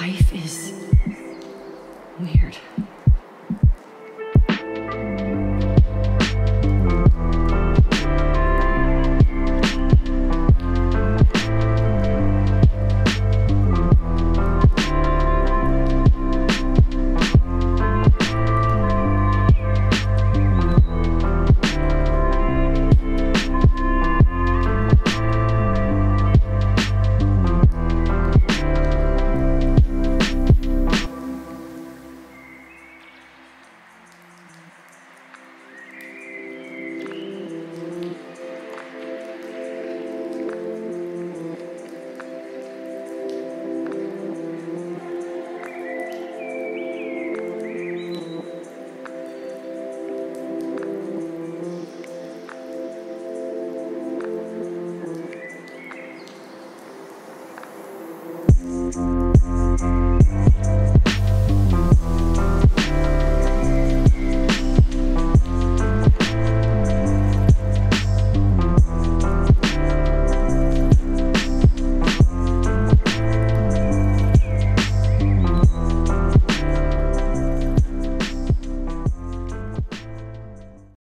Life is weird. Bye.